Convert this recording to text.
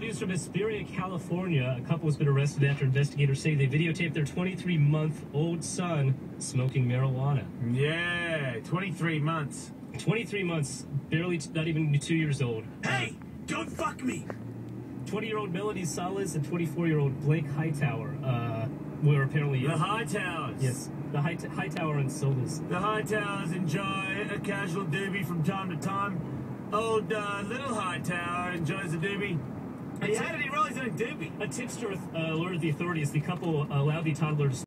news from Hesperia, California. A couple has been arrested after investigators say they videotaped their 23 month old son smoking marijuana. Yeah, 23 months. 23 months, barely not even two years old. Hey, don't fuck me. 20 year old Melody Salas and 24 year old Blake Hightower uh, were apparently. The High Towers. Yes, the High Hightower and Solis. The High Towers enjoy a casual doobie from time to time. Old uh, Little High Tower enjoys a doobie. Hey, how did he roll his own doobie? A tipster uh, alerted the authorities the couple allowed the toddlers